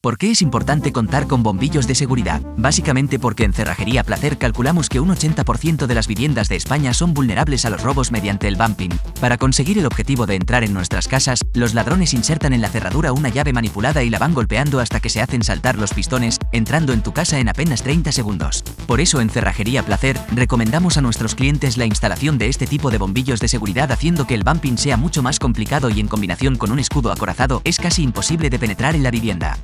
¿Por qué es importante contar con bombillos de seguridad? Básicamente porque en Cerrajería Placer calculamos que un 80% de las viviendas de España son vulnerables a los robos mediante el bumping. Para conseguir el objetivo de entrar en nuestras casas, los ladrones insertan en la cerradura una llave manipulada y la van golpeando hasta que se hacen saltar los pistones, entrando en tu casa en apenas 30 segundos. Por eso en Cerrajería Placer recomendamos a nuestros clientes la instalación de este tipo de bombillos de seguridad haciendo que el bumping sea mucho más complicado y en combinación con un escudo acorazado es casi imposible de penetrar en la vivienda.